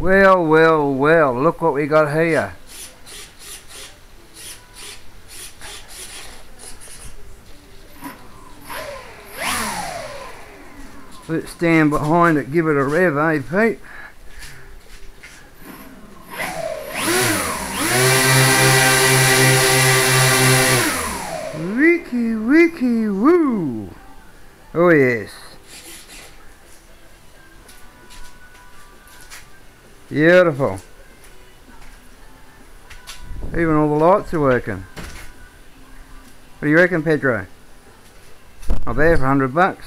Well, well, well, look what we got here. Let's stand behind it, give it a rev, eh Pete? Wiki wiki woo! Oh yes. Beautiful. Even all the lights are working. What do you reckon, Pedro? Not bad for 100 bucks.